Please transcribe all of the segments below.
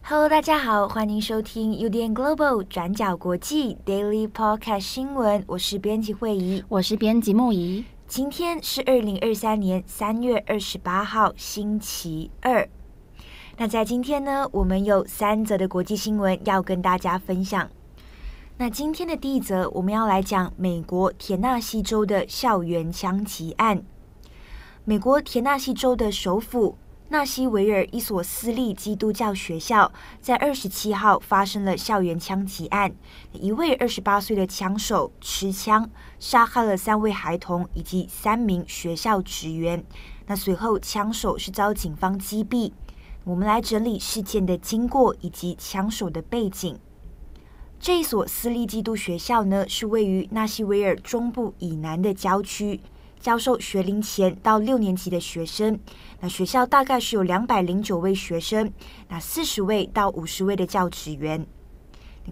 Hello，大家好，欢迎收听 UDN Global 转角国际 Daily Podcast 新闻，我是编辑惠仪。我是编辑木仪。今天是二零二三年三月二十八号，星期二。那在今天呢，我们有三则的国际新闻要跟大家分享。那今天的第一则，我们要来讲美国田纳西州的校园枪击案。美国田纳西州的首府纳西维尔一所私立基督教学校，在二十七号发生了校园枪击案，一位二十八岁的枪手持枪杀害了三位孩童以及三名学校职员。那随后枪手是遭警方击毙。我们来整理事件的经过以及枪手的背景。这一所私立基督学校呢，是位于纳西维尔中部以南的郊区，教授学龄前到六年级的学生。那学校大概是有两百零九位学生，那四十位到五十位的教职员。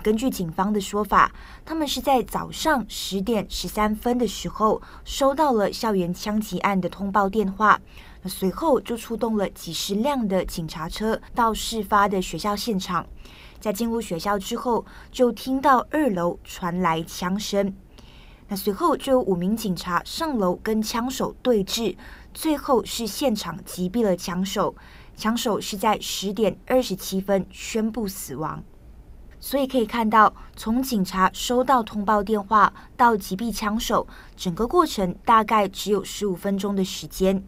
根据警方的说法，他们是在早上十点十三分的时候收到了校园枪击案的通报电话，那随后就出动了几十辆的警察车到事发的学校现场。在进入学校之后，就听到二楼传来枪声。那随后就有五名警察上楼跟枪手对峙，最后是现场击毙了枪手。枪手是在十点二十七分宣布死亡。所以可以看到，从警察收到通报电话到击毙枪手，整个过程大概只有十五分钟的时间。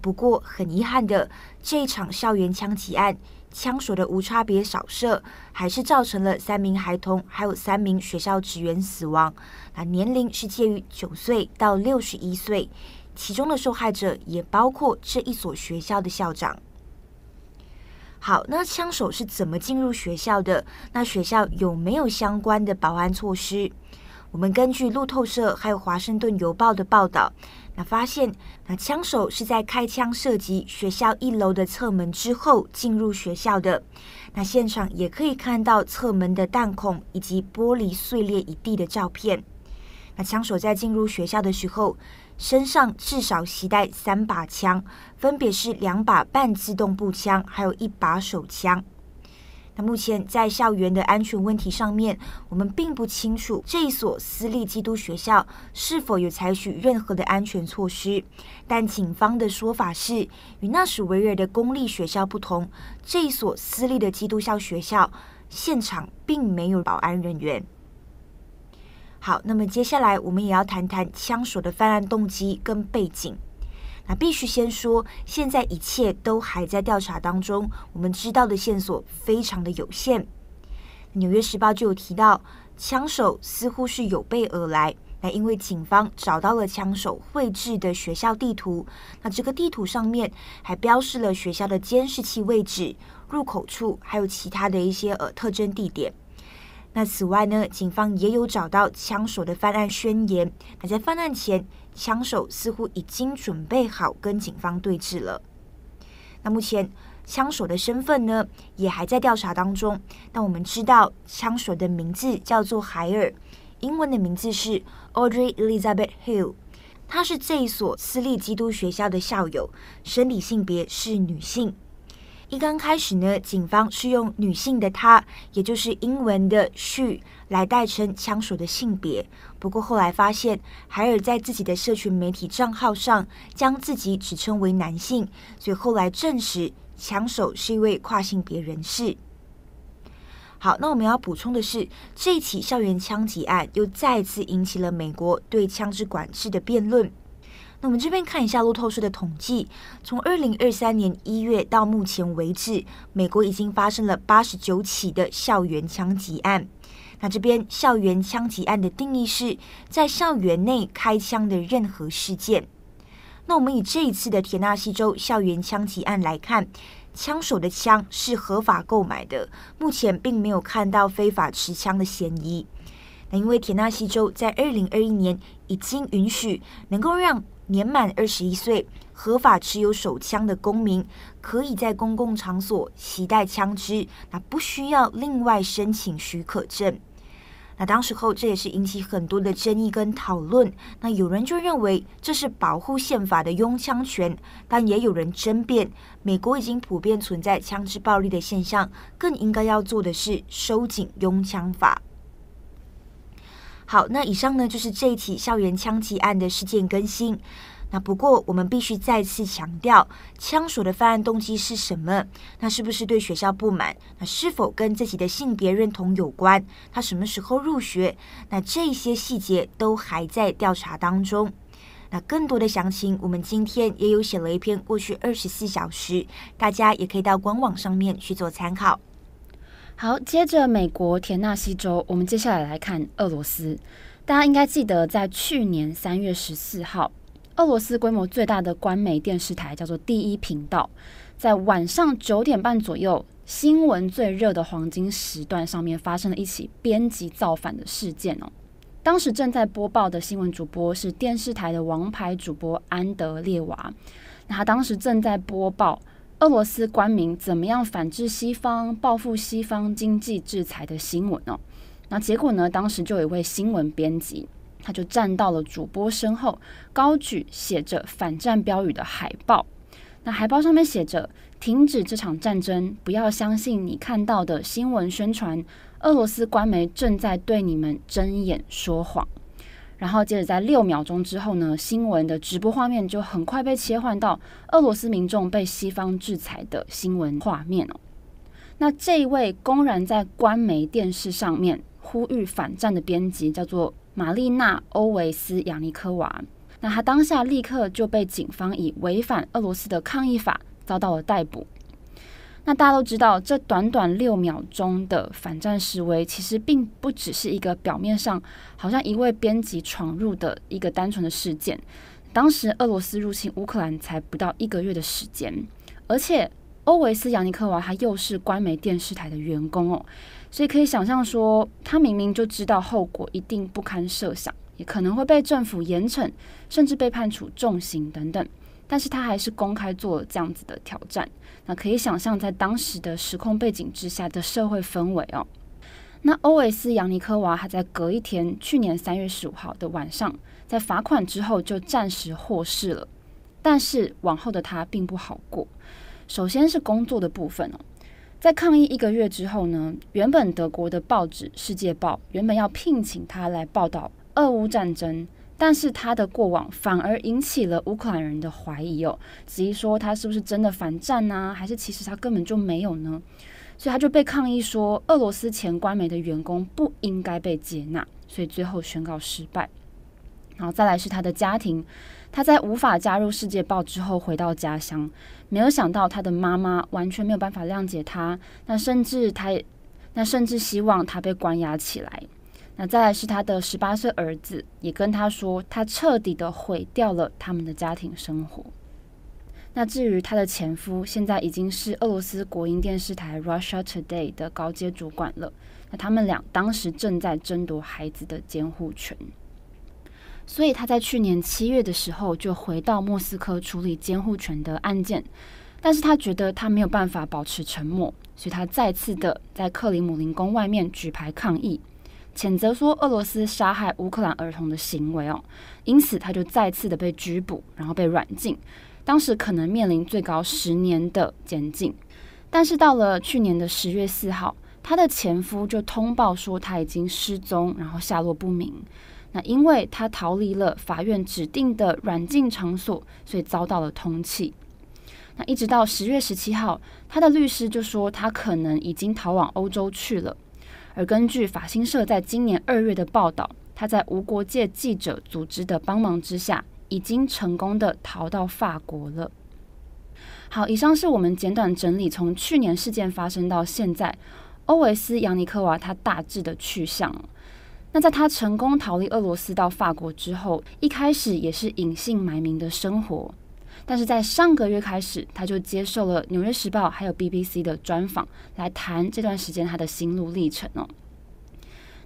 不过很遗憾的，这一场校园枪击案，枪手的无差别扫射，还是造成了三名孩童还有三名学校职员死亡。那年龄是介于九岁到六十一岁，其中的受害者也包括这一所学校的校长。好，那枪手是怎么进入学校的？那学校有没有相关的保安措施？我们根据路透社还有华盛顿邮报的报道，那发现，那枪手是在开枪射击学校一楼的侧门之后进入学校的。那现场也可以看到侧门的弹孔以及玻璃碎裂一地的照片。那枪手在进入学校的时候，身上至少携带三把枪，分别是两把半自动步枪，还有一把手枪。那目前在校园的安全问题上面，我们并不清楚这一所私立基督学校是否有采取任何的安全措施。但警方的说法是，与纳什维尔的公立学校不同，这一所私立的基督教学校现场并没有保安人员。好，那么接下来我们也要谈谈枪手的犯案动机跟背景。那必须先说，现在一切都还在调查当中，我们知道的线索非常的有限。《纽约时报》就有提到，枪手似乎是有备而来。那因为警方找到了枪手绘制的学校地图，那这个地图上面还标示了学校的监视器位置、入口处，还有其他的一些呃特征地点。那此外呢，警方也有找到枪手的犯案宣言。那在犯案前，枪手似乎已经准备好跟警方对峙了。那目前枪手的身份呢，也还在调查当中。但我们知道，枪手的名字叫做海尔，英文的名字是 Audrey Elizabeth Hill。他是这一所私立基督学校的校友，生理性别是女性。一刚开始呢，警方是用女性的她，也就是英文的 she 来代称枪手的性别。不过后来发现，海尔在自己的社群媒体账号上将自己指称为男性，所以后来证实枪手是一位跨性别人士。好，那我们要补充的是，这起校园枪击案又再次引起了美国对枪支管制的辩论。那我们这边看一下路透社的统计，从二零二三年一月到目前为止，美国已经发生了八十九起的校园枪击案。那这边校园枪击案的定义是在校园内开枪的任何事件。那我们以这一次的田纳西州校园枪击案来看，枪手的枪是合法购买的，目前并没有看到非法持枪的嫌疑。那因为田纳西州在二零二一年已经允许能够让年满二十一岁、合法持有手枪的公民，可以在公共场所携带枪支，那不需要另外申请许可证。那当时候这也是引起很多的争议跟讨论。那有人就认为这是保护宪法的拥枪权，但也有人争辩，美国已经普遍存在枪支暴力的现象，更应该要做的是收紧拥枪法。好，那以上呢就是这一起校园枪击案的事件更新。那不过我们必须再次强调，枪手的犯案动机是什么？那是不是对学校不满？那是否跟自己的性别认同有关？他什么时候入学？那这些细节都还在调查当中。那更多的详情，我们今天也有写了一篇过去二十四小时，大家也可以到官网上面去做参考。好，接着美国田纳西州，我们接下来来看俄罗斯。大家应该记得，在去年三月十四号，俄罗斯规模最大的官媒电视台叫做第一频道，在晚上九点半左右，新闻最热的黄金时段上面发生了一起编辑造反的事件哦。当时正在播报的新闻主播是电视台的王牌主播安德烈娃，那他当时正在播报。俄罗斯官民怎么样反制西方、报复西方经济制裁的新闻哦？那结果呢？当时就有一位新闻编辑，他就站到了主播身后，高举写着反战标语的海报。那海报上面写着：“停止这场战争，不要相信你看到的新闻宣传，俄罗斯官媒正在对你们睁眼说谎。”然后接着在六秒钟之后呢，新闻的直播画面就很快被切换到俄罗斯民众被西方制裁的新闻画面哦。那这一位公然在官媒电视上面呼吁反战的编辑叫做玛丽娜·欧维斯·亚尼科娃，那他当下立刻就被警方以违反俄罗斯的抗议法遭到了逮捕。那大家都知道，这短短六秒钟的反战示威，其实并不只是一个表面上好像一位编辑闯入的一个单纯的事件。当时俄罗斯入侵乌克兰才不到一个月的时间，而且欧维斯·扬尼科娃他又是官媒电视台的员工哦，所以可以想象说，他明明就知道后果一定不堪设想，也可能会被政府严惩，甚至被判处重刑等等。但是他还是公开做了这样子的挑战，那可以想象在当时的时空背景之下的社会氛围哦。那欧维斯·扬尼科娃还在隔一天，去年三月十五号的晚上，在罚款之后就暂时获释了。但是往后的他并不好过。首先是工作的部分哦，在抗议一个月之后呢，原本德国的报纸《世界报》原本要聘请他来报道俄乌战争。但是他的过往反而引起了乌克兰人的怀疑哦，质疑说他是不是真的反战呢？还是其实他根本就没有呢？所以他就被抗议说，俄罗斯前官媒的员工不应该被接纳，所以最后宣告失败。然后再来是他的家庭，他在无法加入《世界报》之后回到家乡，没有想到他的妈妈完全没有办法谅解他，那甚至他也那甚至希望他被关押起来。那再来是他的十八岁儿子，也跟他说，他彻底的毁掉了他们的家庭生活。那至于他的前夫，现在已经是俄罗斯国营电视台 Russia Today 的高阶主管了。那他们俩当时正在争夺孩子的监护权，所以他在去年七月的时候就回到莫斯科处理监护权的案件。但是他觉得他没有办法保持沉默，所以他再次的在克里姆林宫外面举牌抗议。谴责说俄罗斯杀害乌克兰儿童的行为哦，因此他就再次的被拘捕，然后被软禁，当时可能面临最高十年的监禁。但是到了去年的十月四号，他的前夫就通报说他已经失踪，然后下落不明。那因为他逃离了法院指定的软禁场所，所以遭到了通缉。那一直到十月十七号，他的律师就说他可能已经逃往欧洲去了。而根据法新社在今年二月的报道，他在无国界记者组织的帮忙之下，已经成功的逃到法国了。好，以上是我们简短整理从去年事件发生到现在，欧维斯·扬尼科娃他大致的去向。那在他成功逃离俄罗斯到法国之后，一开始也是隐姓埋名的生活。但是在上个月开始，他就接受了《纽约时报》还有 BBC 的专访，来谈这段时间他的心路历程哦。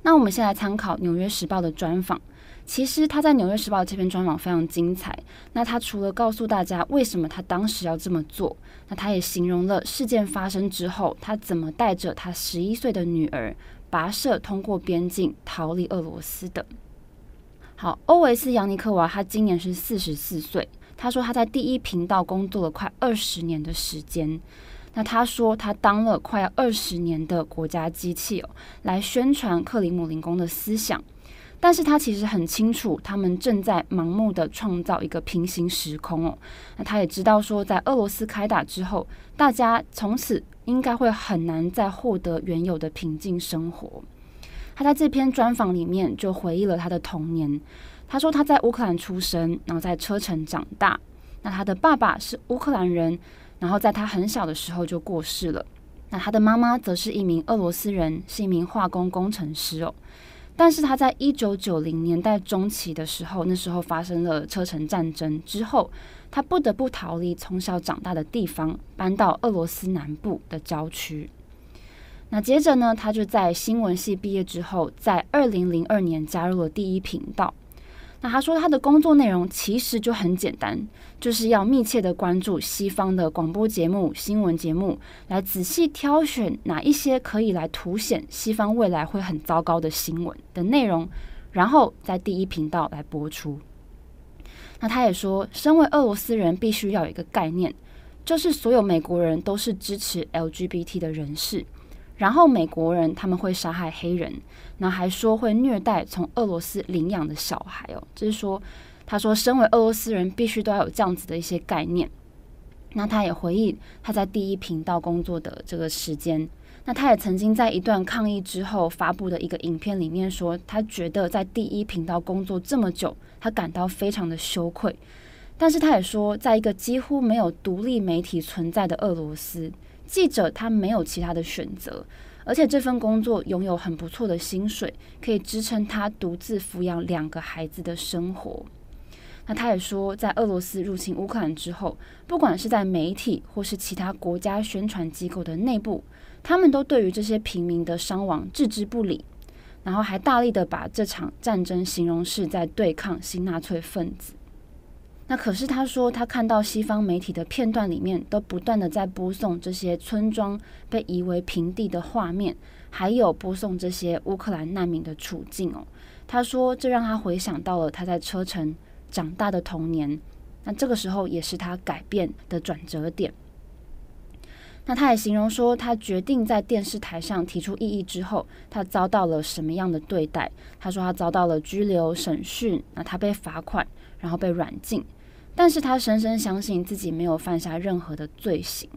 那我们先来参考《纽约时报》的专访。其实他在《纽约时报》这篇专访非常精彩。那他除了告诉大家为什么他当时要这么做，那他也形容了事件发生之后，他怎么带着他十一岁的女儿跋涉通过边境逃离俄罗斯的。好，欧维斯·扬尼科娃，他今年是四十四岁。他说他在第一频道工作了快二十年的时间。那他说他当了快要二十年的国家机器哦，来宣传克里姆林宫的思想。但是他其实很清楚，他们正在盲目的创造一个平行时空哦。那他也知道说，在俄罗斯开打之后，大家从此应该会很难再获得原有的平静生活。他在这篇专访里面就回忆了他的童年。他说他在乌克兰出生，然后在车臣长大。那他的爸爸是乌克兰人，然后在他很小的时候就过世了。那他的妈妈则是一名俄罗斯人，是一名化工工程师哦。但是他在一九九零年代中期的时候，那时候发生了车臣战争之后，他不得不逃离从小长大的地方，搬到俄罗斯南部的郊区。那接着呢，他就在新闻系毕业之后，在二零零二年加入了第一频道。那他说他的工作内容其实就很简单，就是要密切的关注西方的广播节目、新闻节目，来仔细挑选哪一些可以来凸显西方未来会很糟糕的新闻的内容，然后在第一频道来播出。那他也说，身为俄罗斯人，必须要有一个概念，就是所有美国人都是支持 LGBT 的人士。然后美国人他们会杀害黑人，然后还说会虐待从俄罗斯领养的小孩哦，就是说，他说身为俄罗斯人必须都要有这样子的一些概念。那他也回忆他在第一频道工作的这个时间，那他也曾经在一段抗议之后发布的一个影片里面说，他觉得在第一频道工作这么久，他感到非常的羞愧。但是他也说，在一个几乎没有独立媒体存在的俄罗斯。记者他没有其他的选择，而且这份工作拥有很不错的薪水，可以支撑他独自抚养两个孩子的生活。那他也说，在俄罗斯入侵乌克兰之后，不管是在媒体或是其他国家宣传机构的内部，他们都对于这些平民的伤亡置之不理，然后还大力的把这场战争形容是在对抗新纳粹分子。那可是他说，他看到西方媒体的片段里面都不断的在播送这些村庄被夷为平地的画面，还有播送这些乌克兰难民的处境哦。他说，这让他回想到了他在车臣长大的童年。那这个时候也是他改变的转折点。那他也形容说，他决定在电视台上提出异议之后，他遭到了什么样的对待？他说他遭到了拘留、审讯，那他被罚款，然后被软禁。但是他深深相信自己没有犯下任何的罪行，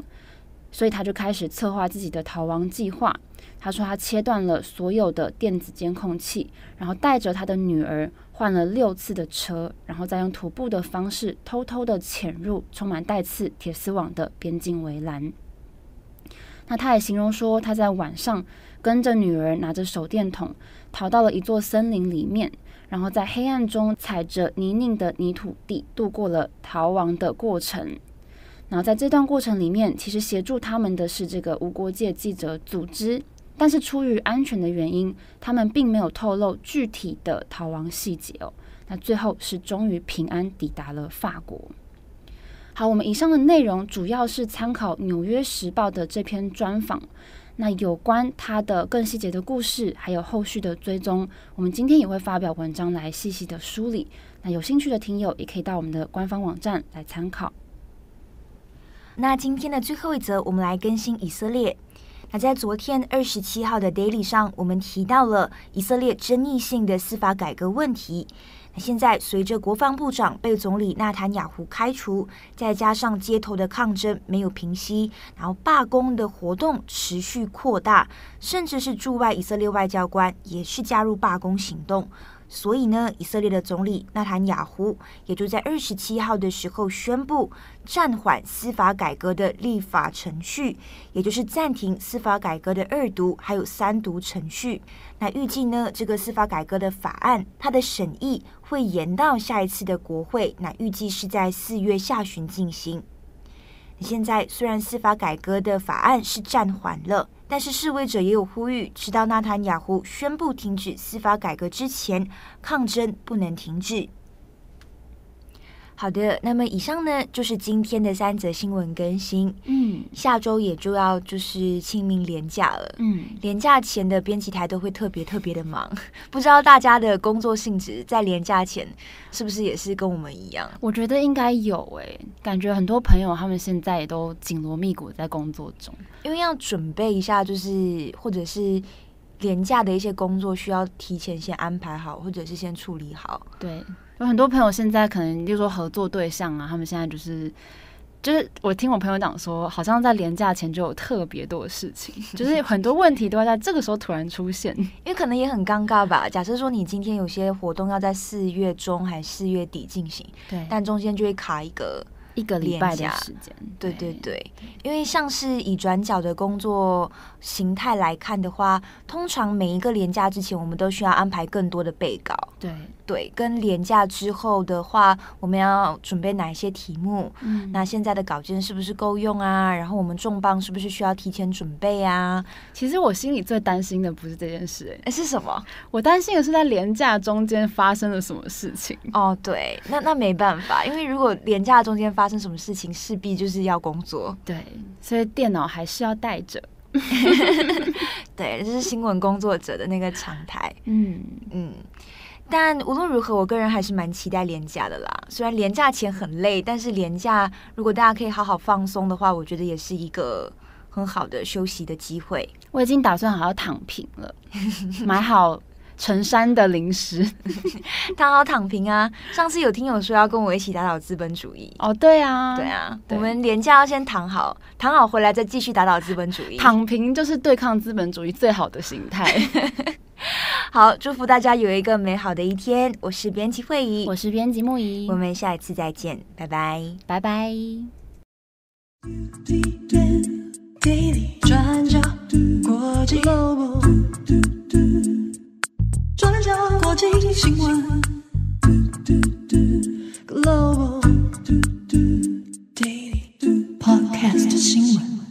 所以他就开始策划自己的逃亡计划。他说他切断了所有的电子监控器，然后带着他的女儿换了六次的车，然后再用徒步的方式偷偷的潜入充满带刺铁丝网的边境围栏。那他也形容说，他在晚上跟着女儿拿着手电筒逃到了一座森林里面。然后在黑暗中踩着泥泞的泥土地度过了逃亡的过程。然后在这段过程里面，其实协助他们的是这个无国界记者组织，但是出于安全的原因，他们并没有透露具体的逃亡细节哦。那最后是终于平安抵达了法国。好，我们以上的内容主要是参考《纽约时报》的这篇专访。那有关他的更细节的故事，还有后续的追踪，我们今天也会发表文章来细细的梳理。那有兴趣的听友也可以到我们的官方网站来参考。那今天的最后一则，我们来更新以色列。那在昨天二十七号的 Daily 上，我们提到了以色列争议性的司法改革问题。现在，随着国防部长被总理纳坦雅胡开除，再加上街头的抗争没有平息，然后罢工的活动持续扩大，甚至是驻外以色列外交官也是加入罢工行动。所以呢，以色列的总理纳坦雅胡也就在二十七号的时候宣布暂缓司法改革的立法程序，也就是暂停司法改革的二读还有三读程序。那预计呢，这个司法改革的法案它的审议会延到下一次的国会，那预计是在四月下旬进行。现在虽然司法改革的法案是暂缓了，但是示威者也有呼吁，直到纳坦雅胡宣布停止司法改革之前，抗争不能停止。好的，那么以上呢就是今天的三则新闻更新。嗯下周也就要就是清明连假了。嗯，连假前的编辑台都会特别特别的忙，不知道大家的工作性质在连假前是不是也是跟我们一样？我觉得应该有诶、感觉很多朋友他们现在也都紧锣密鼓在工作中。因为要准备一下，就是或者是廉价的一些工作，需要提前先安排好，或者是先处理好。对，有很多朋友现在可能，例如说合作对象啊，他们现在就是。就是我听我朋友讲说，好像在年假前就有特别多的事情，就是很多问题都会在这个时候突然出现。因为可能也很尴尬吧。假设说你今天有些活动要在四月中还是四月底进行，对，但中间就会卡一个。一个礼拜的时间。对对对，因为像是以转角的工作形态来看的话，通常每一个连假之前，我们都需要安排更多的备稿。对，对，跟廉价之后的话，我们要准备哪一些题目？嗯，那现在的稿件是不是够用啊？然后我们重磅是不是需要提前准备啊？其实我心里最担心的不是这件事、欸，诶是什么？我担心的是在廉价中间发生了什么事情。哦，对，那那没办法，因为如果廉价中间发生什么事情，势必就是要工作。对，所以电脑还是要带着。对，这是新闻工作者的那个常态。嗯，嗯，但无论如何，我个人还是蛮期待廉价的啦。虽然廉价前很累，但是廉价如果大家可以好好放松的话，我觉得也是一个很好的休息的机会。我已经打算好好躺平了，买好成山的零食。躺好躺平啊！上次有听友说要跟我一起打倒资本主义。哦，对啊，对，啊，对我们廉价要先躺好，躺好回来再继续打倒资本主义。躺平就是对抗资本主义最好的形态。好，祝福大家有一个美好的一天。我是编辑会议，我是编辑木仪，我们下一次再见，拜拜，拜拜。转角国际 g o 转角国际新闻，Global Daily Podcast 新闻。